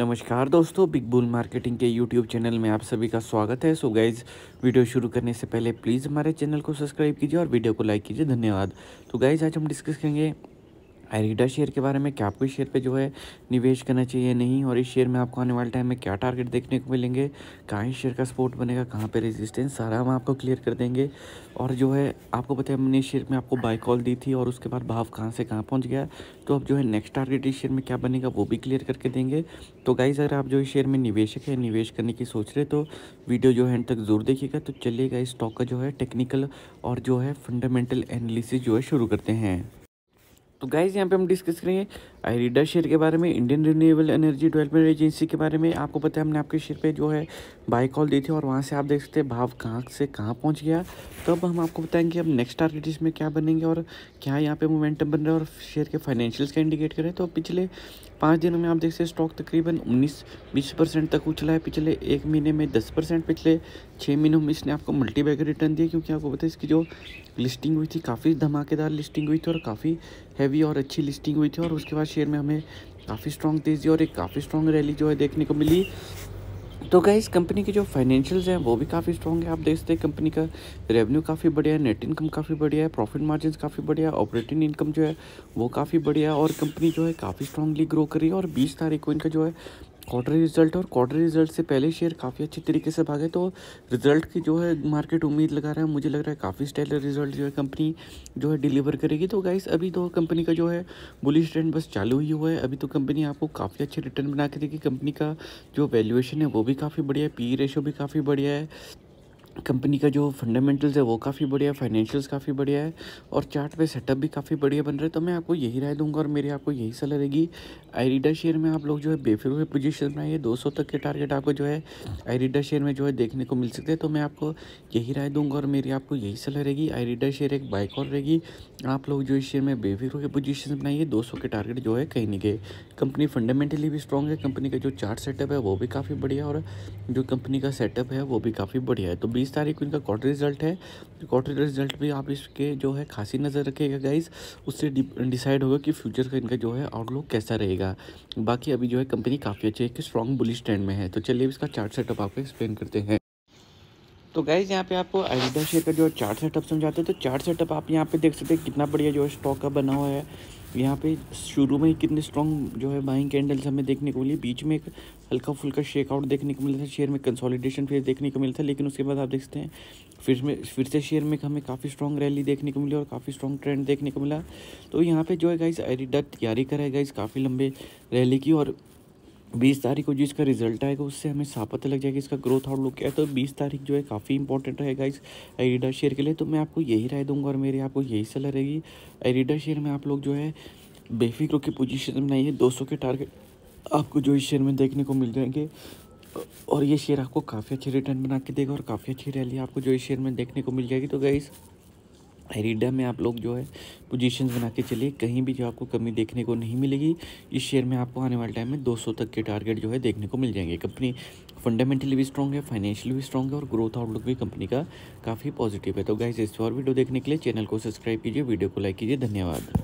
नमस्कार दोस्तों, big bull marketing के यूट्यूब चैनल में आप सभी का स्वागत है। सो गाइज़ वीडियो शुरू करने से पहले प्लीज़ हमारे चैनल को सब्सक्राइब कीजिए और वीडियो को लाइक कीजिए। धन्यवाद। तो गाइज़ आज हम डिस्कस करेंगे एरिडा शेयर के बारे में, क्या आपको इस शेयर पे जो है निवेश करना चाहिए नहीं? और इस शेयर में आपको आने वाले टाइम में क्या टारगेट देखने को मिलेंगे? कहाँ इस शेयर का सपोर्ट बनेगा? कहाँ पे रेजिस्टेंस सारा हम आपको क्लियर कर देंगे। और जो है, आपको पता है, हमने इस शेयर में आपको बाय कॉल दी थी और उसके बाद भाव कहाँ से कहाँ पहुँच गया। तो अब जो है नेक्स्ट टारगेट इस शेयर में क्या बनेगा, वो भी क्लियर करके देंगे। तो गाइज़ अगर आप जो इस शेयर में निवेशक है, निवेश करने की सोच रहे तो वीडियो जो है एंड तक ज़रूर देखिएगा। तो चलिएगा इस स्टॉक का जो है टेक्निकल और जो है फंडामेंटल एनालिसिस जो है शुरू करते हैं। तो गाइज़ यहाँ पे हम डिस्कस करेंगे आईरीडा शेयर के बारे में Indian renewable energy development agency के बारे में। आपको पता है, हमने आपके शेयर पे जो है बाई कॉल दी थी और वहाँ से आप देख सकते हैं भाव कहाँ से कहाँ पहुँच गया। तो अब हम आपको बताएँगे अब नेक्स्ट टारगेट इसमें क्या बनेंगे और क्या यहाँ पे मोमेंटम बन रहा है और शेयर के फाइनेंशियल्स का इंडिकेट करें। तो पिछले पाँच दिनों में आप देख सकते स्टॉक तकरीबन उन्नीस बीस परसेंट तक उछला है। पिछले एक महीने में दस परसेंट, पिछले छः महीनों में इसने आपको मल्टी बैगर रिटर्न दिया क्योंकि आपको पता है इसकी जो लिस्टिंग हुई थी, काफ़ी धमाकेदार लिस्टिंग हुई थी और काफ़ी हैवी और अच्छी लिस्टिंग हुई थी और उसके बाद शेयर में हमें काफ़ी स्ट्रॉन्ग तेज़ी और एक काफ़ी स्ट्रॉन्ग रैली जो है देखने को मिली। तो इस कंपनी के जो फाइनेंशियल्स हैं, वो भी काफ़ी स्ट्रॉन्ग है। आप देख सकते हैं कंपनी का रेवेन्यू काफ़ी बढ़िया है नेट इनकम काफ़ी बढ़िया है प्रॉफिट मार्जिन काफ़ी बढ़िया है ऑपरेटिंग इनकम जो है, वो काफ़ी बढ़िया है और कंपनी जो है काफ़ी स्ट्रॉन्गली ग्रो करी है और बीस तारीख को इनका जो है क्वार्टर रिज़ल्ट और क्वार्टर रिज़ल्ट से पहले शेयर काफ़ी अच्छे तरीके से भागे तो रिज़ल्ट की जो है मार्केट उम्मीद लगा रहा है, मुझे लग रहा है काफ़ी स्टेलर रिज़ल्ट जो है कंपनी जो है डिलीवर करेगी। तो गाइस अभी तो कंपनी का जो है बुलिश ट्रेंड बस चालू ही हुआ है। अभी तो कंपनी आपको काफ़ी अच्छे रिटर्न बना के देगी। कंपनी का जो वैल्यूएशन है वो भी काफ़ी बढ़िया है पी रेशो भी काफ़ी बढ़िया है। कंपनी का जो फंडामेंटल्स है वो काफ़ी बढ़िया है फाइनेंशियल्स काफ़ी बढ़िया है और चार्ट पे सेटअप भी काफ़ी बढ़िया बन रहा है। तो मैं आपको यही राय दूँगा और मेरी आपको यही सलाह रहेगी। आईरीडा शेयर में आप लोग जो है बेफिर हुए पोजीशन बनाइए 200 तक के टारगेट आपको जो है आईरीडा शेयर में जो है देखने को मिल सकते हैं। तो मैं आपको यही राय दूँगा और मेरी आपको यही सलाह रहेगी। आईरीडा शेयर एक बाइक और रहेगी। आप लोग जो इस शेयर में बेफिर होकर पोजिशन बनाइए दो सौ के टारगेट जो है कहीं नहीं गए कंपनी फंडामेंटली भी स्ट्रॉग है। कंपनी का जो चार्ट सेटअप है वो भी काफ़ी बढ़िया और जो कंपनी का सेटअप है वो भी काफ़ी बढ़िया है। तो बीस तारीख को इनका क्वार्टर रिज़ल्ट है। क्वार्टर रिज़ल्ट भी आप इसके जो है खासी नज़र रखेगा गाइज़ उससे डिसाइड होगा कि फ्यूचर का इनका जो है आउटलुक कैसा रहेगा। बाकी अभी जो है कंपनी काफ़ी अच्छी है कि स्ट्रॉन्ग बुलिश ट्रेंड में है। तो चलिए इसका चार्ट सेटअप आपको एक्सप्लेन करते हैं। तो गाइज़ यहाँ पे आपको आइडिया शेयर का जो चार्ट सेटअप समझाते हैं तो चार्ट सेटअप आप यहाँ पे देख सकते हैं कितना बढ़िया जो है स्टॉक का बना हुआ है। यहाँ पे शुरू में ही कितने स्ट्रॉन्ग जो है बाइंग कैंडल्स हमें देखने को मिली। बीच में एक हल्का फुल्का शेकआउट देखने को मिला था शेयर में कंसोलिडेशन फ़ेज़ देखने को मिला था, लेकिन उसके बाद आप देखते हैं, फिर में, फिर से शेयर में हमें काफ़ी स्ट्रॉन्ग रैली देखने को मिली और काफ़ी स्ट्रॉन्ग ट्रेंड देखने को मिला। तो यहाँ पे जो है गाइज़ एडिडा तैयारी करेगा इस काफ़ी लंबे रैली की और बीस तारीख को जिसका रिज़ल्ट आएगा, उससे हमें साफ़ पता लग जाएगा इसका ग्रोथ आउटलुक क्या है। तो बीस तारीख जो है काफ़ी इंपॉर्टेंट रहेगा इस एरिडा शेयर के लिए। तो मैं आपको यही राय दूँगा और मेरी आपको यही सलाह रहेगी। एरिडा शेयर में आप लोग जो है बेफिक्र की पोजीशन बनाइए दो सौ के टारगेट आपको जो इस शेयर में देखने को मिल जाएँगे। और ये शेयर आपको काफ़ी अच्छे रिटर्न बना के देगा और काफ़ी अच्छी रैली आपको जो इस शेयर में देखने को मिल जाएगी। तो गई एरिडा में आप लोग जो है पोजीशन बना के चलिए। कहीं भी जो आपको कमी देखने को नहीं मिलेगी, इस शेयर में आपको आने वाले टाइम में 200 तक के टारगेट जो है देखने को मिल जाएँगे। कंपनी फंडामेंटली भी स्ट्रॉग है फाइनेंशियली भी स्ट्रॉग है और ग्रोथ आउटलुक भी कंपनी का काफ़ी पॉजिटिव है। तो गाइज़ इस और वीडियो देखने के लिए चैनल को सब्सक्राइब कीजिए, वीडियो को लाइक कीजिए। धन्यवाद।